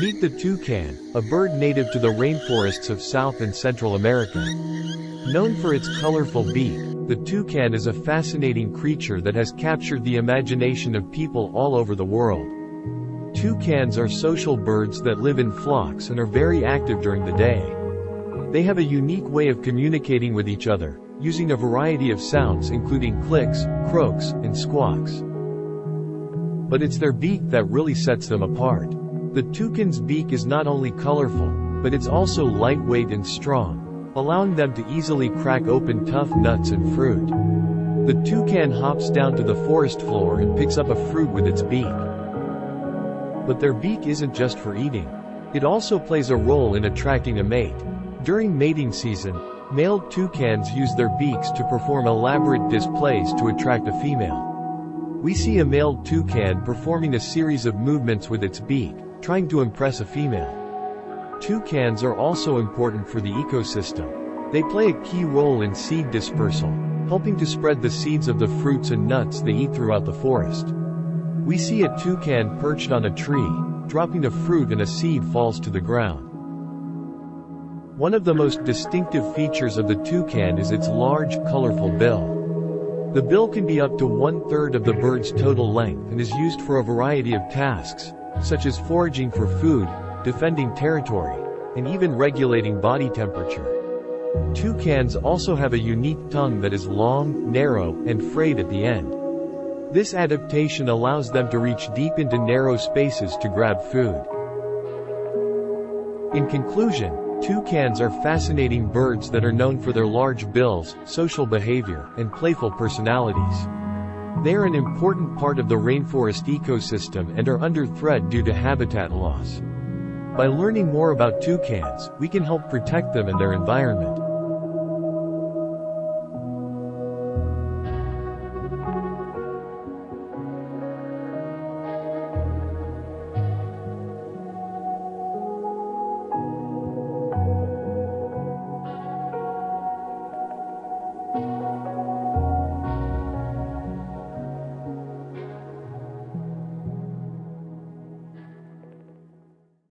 Meet the toucan, a bird native to the rainforests of South and Central America. Known for its colorful beak, the toucan is a fascinating creature that has captured the imagination of people all over the world. Toucans are social birds that live in flocks and are very active during the day. They have a unique way of communicating with each other, using a variety of sounds including clicks, croaks, and squawks. But it's their beak that really sets them apart. The toucan's beak is not only colorful, but it's also lightweight and strong, allowing them to easily crack open tough nuts and fruit. The toucan hops down to the forest floor and picks up a fruit with its beak. But their beak isn't just for eating. It also plays a role in attracting a mate. During mating season, male toucans use their beaks to perform elaborate displays to attract a female. We see a male toucan performing a series of movements with its beak, trying to impress a female. Toucans are also important for the ecosystem. They play a key role in seed dispersal, helping to spread the seeds of the fruits and nuts they eat throughout the forest. We see a toucan perched on a tree, dropping a fruit and a seed falls to the ground. One of the most distinctive features of the toucan is its large, colorful bill. The bill can be up to one-third of the bird's total length and is used for a variety of tasks, such as foraging for food, defending territory, and even regulating body temperature. Toucans also have a unique tongue that is long, narrow, and frayed at the end. This adaptation allows them to reach deep into narrow spaces to grab food. In conclusion, Toucans are fascinating birds that are known for their large bills, social behavior, and playful personalities. They are an important part of the rainforest ecosystem and are under threat due to habitat loss. By learning more about toucans, we can help protect them and their environment.